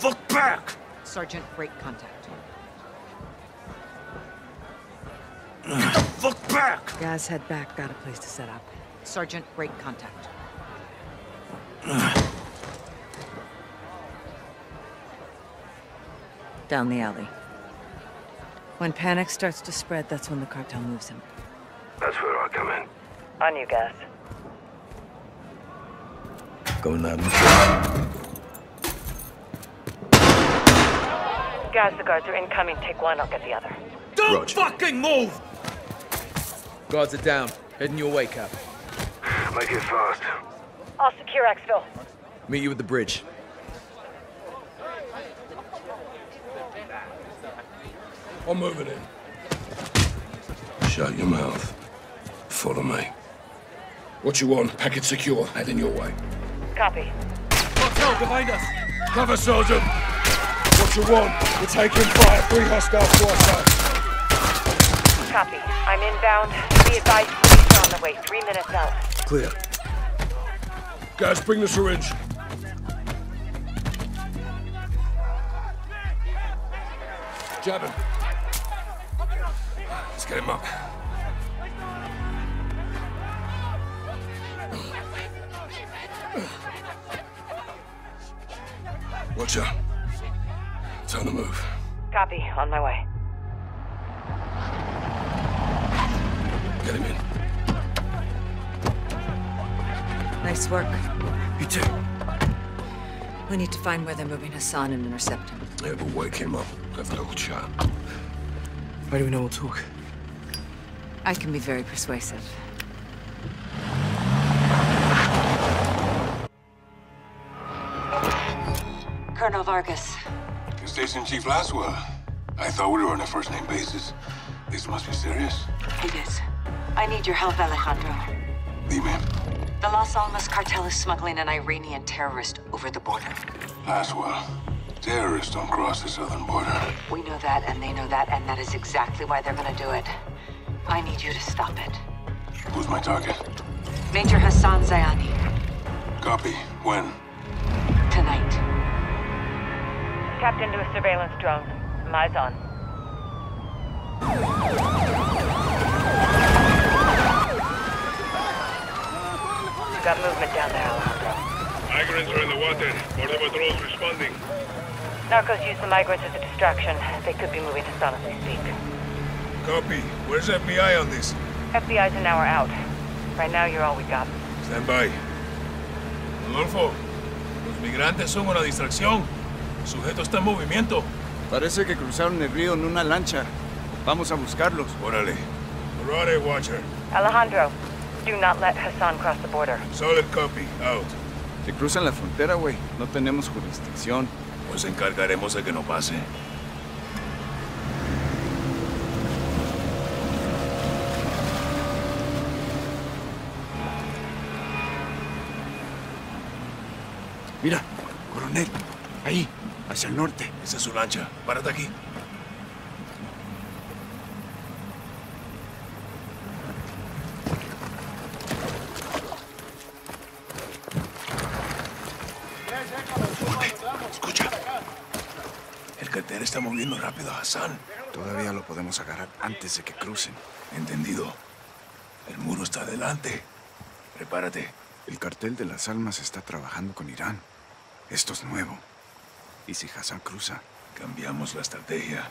fuck back! Sergeant, break contact. Get the fuck back! Guys, head back. Got a place to set up. Sergeant, break contact. Down the alley. When panic starts to spread, that's when the cartel moves him. That's where I come in. On you, guys. Going that Guys, the guards are incoming. Take one, I'll get the other. Don't Roger. fucking move! Guards are down. Heading your way, Cap. Make it fast. I'll secure exfil. Meet you at the bridge. I'm moving in. Shut your mouth. Follow me. What you want? Packet secure. Heading your way. Copy. Cartel behind us! Cover, Sergeant! You want? We're taking fire. Three hostiles to our side. Copy. I'm inbound. Be advised, police are on the way. Three minutes out. Clear. Guys, bring the syringe. Jab him. Let's get him up. Watch out. Time the move. Copy. On my way. Get him in. Nice work. You too. We need to find where they're moving Hassan and intercept him. Yeah, we'll wake him up. Have a little chat. How do we know we'll talk? I can be very persuasive. Colonel Vargas. Station Chief Laswell. I thought we were on a first-name basis. This must be serious. It is. I need your help, Alejandro. Dime, The Las Almas cartel is smuggling an Iranian terrorist over the border. Laswell. Terrorists don't cross the southern border. We know that, and they know that, and that is exactly why they're gonna do it. I need you to stop it. Who's my target? Major Hassan Zyani, Copy. When? Tapped into a surveillance drone. Eyes on. Got movement down there, Alejandro. Migrants are in the water. Border patrols responding. Narcos use the migrants as a distraction. They could be moving Hassan as we speak. Copy. Where's FBI on this? FBI's an hour out. Right now, you're all we got. Stand by. Rodolfo, los migrantes son una distracción. El sujeto está en movimiento. Parece que cruzaron el río en una lancha. Vamos a buscarlos. Órale. Karate Watcher. Alejandro, do not let Hassan cross the border. Solid copy. Out. Si cruzan la frontera, güey, no tenemos jurisdicción. Nos encargaremos de que no pase. Mira, coronel, ahí, hacia el norte. Esa es su lancha. Párate aquí. Escucha. El cartel está moviendo rápido a Hassan. Todavía lo podemos agarrar antes de que crucen. Entendido. El muro está adelante. Prepárate. El cartel de las almas está trabajando con Irán. Esto es nuevo. ¿Y si Hassan cruza? Cambiamos la estrategia.